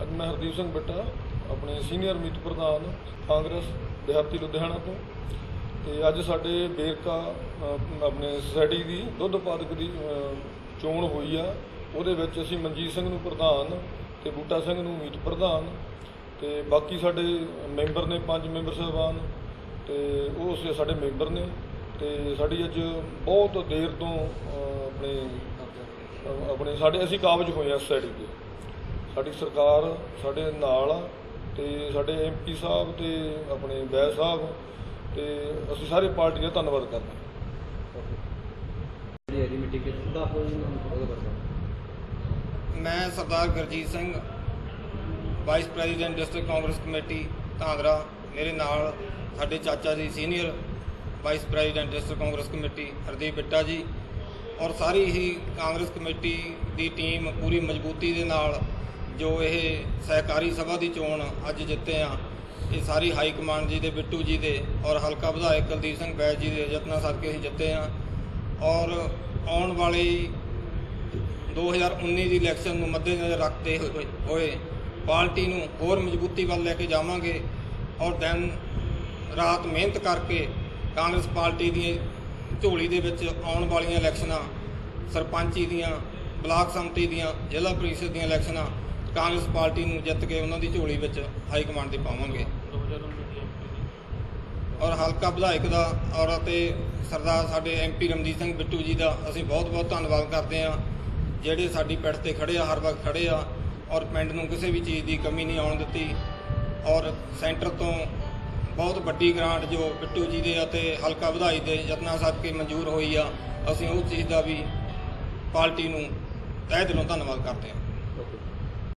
ਅੱਜ ਮੈਂ ਹਰਦੀਪ ਸਿੰਘ ਬੱਟਾ, ਆਪਣੇ ਸੀਨੀਅਰ ਮੀਤ ਪ੍ਰਧਾਨ ਕਾਂਗਰਸ ਦਿਹਾਤੀ ਲੁਧਿਆਣਾ ਤੋਂ। ਤੇ ਅੱਜ ਸਾਡੇ ਬੇਰਕਾ ਆਪਣੇ ਸੋਸਾਇਟੀ ਦੀ ਦੁੱਧ ਉਤਪਾਦਕ ਦੀ ਚੋਣ ਹੋਈ ਆ। ਉਹਦੇ ਵਿੱਚ ਅਸੀਂ ਮਨਜੀਤ ਸਿੰਘ ਨੂੰ ਪ੍ਰਧਾਨ ਤੇ ਬੂਟਾ ਸਿੰਘ ਨੂੰ ਮੀਤ ਪ੍ਰਧਾਨ। ਤੇ ਬਾਕੀ ਸਾਡੇ ਮੈਂਬਰ ਨੇ ਪੰਜ ਮੈਂਬਰ ਸਹਿਬਾਨ। ਤੇ ਉਹ ਸਾਡੇ ਮੈਂਬਰ ਨੇ। ਤੇ ਸਾਡੀ ਅੱਜ ਬਹੁਤ ਦੇਰ ਤੋਂ ਆਪਣੇ ਆਪਣੇ ਸਾਡੇ ਅਸੀਂ ਕਾਬਜ ਹੋਏ ਆ ਸੋਸਾਇਟੀ ਦੇ ਸਾਡੀ ਸਰਕਾਰ ਸਾਡੇ ਨਾਲ ਤੇ ਸਾਡੇ ਐਮਪੀ ਸਾਹਿਬ ਤੇ ਆਪਣੇ ਬੈਸ ਸਾਹਿਬ ਤੇ ਅਸੀਂ ਸਾਰੇ ਪਾਰਟੀ ਦਾ ਧੰਨਵਾਦ ਕਰਦੇ ਹਾਂ। ਮੈਂ Sardar Gurjeet Singh vice president district Congress committee Dhandra ਮੇਰੇ ਨਾਲ ਸਾਡੇ ਚਾਚਾ ਜੀ senior vice president district Congress committee, Hardeep Bitta ji ਔਰ ਸਾਰੀ ਹੀ ਕਾਂਗਰਸ ਕਮੇਟੀ ਦੀ ਟੀਮ ਪੂਰੀ ਮਜ਼ਬੂਤੀ ਦੇ ਨਾਲ ਜੋ ਇਹ ਸਹਿਕਾਰੀ ਸਭਾ ਦੀ ਚੋਣ ਅੱਜ ਜਿੱਤੇ ਆ, ਇਹ ਸਾਰੀ ਹਾਈ ਕਮਾਂਡ ਜੀ ਦੇ, ਬਿੱਟੂ ਜੀ ਦੇ ਔਰ ਹਲਕਾ ਵਿਧਾਇਕ ਕੁਲਦੀਪ ਸਿੰਘ ਬੈਜ ਜੀ ਦੇ ਯਤਨਾਂ ਸਦਕੇ ਅਸੀਂ ਜਿੱਤੇ ਆ ਔਰ ਆਉਣ ਵਾਲੀ 2019 ਦੀ ਇਲੈਕਸ਼ਨ ਨੂੰ ਮੱਦੇਨਜ਼ਰ ਰੱਖਦੇ ਹੋਏ- ਹੋਏ ਪਾਰਟੀ ਨੂੰ ਹੋਰ ਮਜ਼ਬੂਤੀ ਵੱਲ ਲੈ ਕੇ ਜਾਵਾਂਗੇ ਔਰ ਦਿਨ ਰਾਤ ਮਿਹਨਤ ਕਰਕੇ ਕਾਂਗਰਸ ਪਾਰਟੀ ਦੀ ਝੋਲੀ ਦੇ ਵਿੱਚ ਆਉਣ ਵਾਲੀਆਂ ਇਲੈਕਸ਼ਨਾਂ, ਸਰਪੰਚੀ ਦੀਆਂ, ਬਲਾਕ ਸੰਮਤੀ ਦੀਆਂ, ਜ਼ਿਲ੍ਹਾ ਪ੍ਰੀਸ਼ਦ ਦੀਆਂ ਇਲੈਕਸ਼ਨਾਂ, ਕਾਂਗਰਸ ਪਾਰਟੀ ਨੂੰ ਜਿੱਤ ਕੇ ਉਹਨਾਂ ਦੀ ਝੋਲੀ ਵਿੱਚ ਹਾਈ ਕਮਾਂਡ 'ਤੇ ਪਾਵਾਂਗੇ ਔਰ ਹਲਕਾ ਵਿਧਾਇਕ ਦਾ ਔਰ ਅਤੇ ਸਰਦਾਰ ਸਾਡੇ ਐਮਪੀ ਰਮਜੀਤ ਸਿੰਘ ਬਿੱਟੂ ਜੀ ਦਾ ਅਸੀਂ ਬਹੁਤ ਬਹੁਤ ਧੰਨਵਾਦ ਕਰਦੇ ਹਾਂ, ਜਿਹੜੇ ਸਾਡੀ ਪਿੱਠ ਤੇ ਖੜੇ ਆ, ਹਰ ਵਕਤ ਖੜੇ ਆ, ਔਰ ਪਿੰਡ ਨੂੰ ਕਿਸੇ ਵੀ ਚੀਜ਼ ਦੀ ਕਮੀ ਨਹੀਂ ਆਉਣ ਦਿੱਤੀ, ਔਰ ਸੈਂਟਰ ਤੋਂ ਬਹੁਤ ਵੱਡੀ ਗ੍ਰਾਂਟ ਜੋ ਬਿੱਟੂ ਜੀ ਦੇ ਅਤੇ ਹਲਕਾ ਵਧਾਈ ਦੇ ਯਤਨਾਂ ਸਦਕੇ ਮਨਜ਼ੂਰ ਹੋਈ ਆ, ਅਸੀਂ ਉਸ ਚੀਜ਼ ਦਾ ਵੀ ਪਾਰਟੀ ਨੂੰ ਤਹਿ ਦਿਲੋਂ ਧੰਨਵਾਦ ਕਰਦੇ ਹਾਂ।